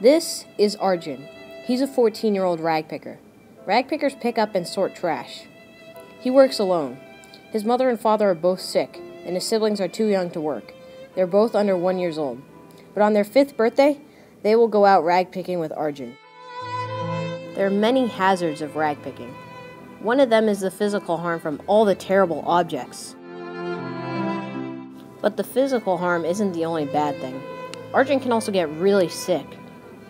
This is Arjun. He's a 14 year old ragpicker. Ragpickers pick up and sort trash. He works alone. His mother and father are both sick, and his siblings are too young to work. They're both under one years old. But on their fifth birthday, they will go out rag picking with Arjun. There are many hazards of rag picking. One of them is the physical harm from all the terrible objects. But the physical harm isn't the only bad thing. Arjun can also get really sick.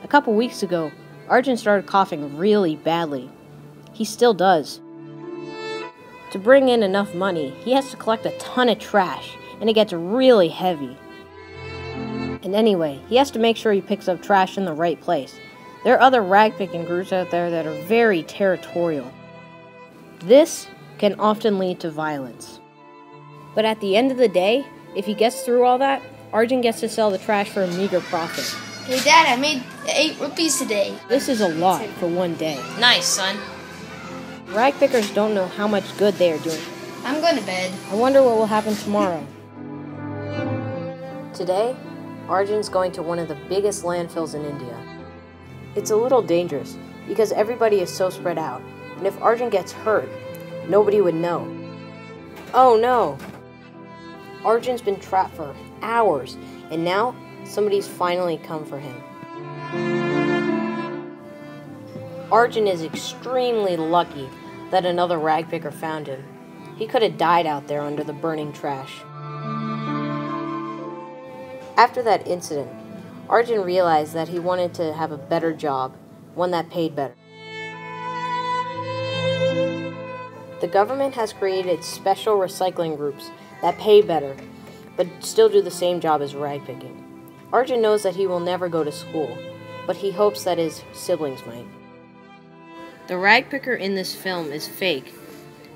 A couple weeks ago, Arjun started coughing really badly. He still does. To bring in enough money, he has to collect a ton of trash, and it gets really heavy. And anyway, he has to make sure he picks up trash in the right place. There are other rag picking groups out there that are very territorial. This can often lead to violence. But at the end of the day, if he gets through all that, Arjun gets to sell the trash for a meager profit. Hey, Dad, I made eight rupees today. This is a lot for one day. Nice, son. Rag pickers don't know how much good they are doing. I'm going to bed. I wonder what will happen tomorrow. Today, Arjun's going to one of the biggest landfills in India. It's a little dangerous because everybody is so spread out, and if Arjun gets hurt, nobody would know. Oh no! Arjun's been trapped for hours, and now somebody's finally come for him. Arjun is extremely lucky that another ragpicker found him. He could have died out there under the burning trash. After that incident, Arjun realized that he wanted to have a better job, one that paid better. The government has created special recycling groups that pay better, but still do the same job as rag picking. Arjun knows that he will never go to school, but he hopes that his siblings might. The rag picker in this film is fake,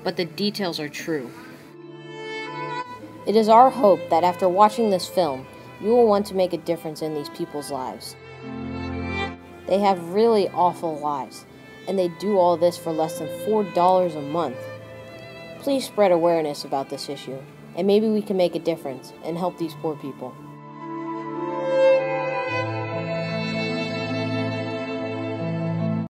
but the details are true. It is our hope that after watching this film, you will want to make a difference in these people's lives. They have really awful lives, and they do all this for less than $4 a month. Please spread awareness about this issue, and maybe we can make a difference and help these poor people.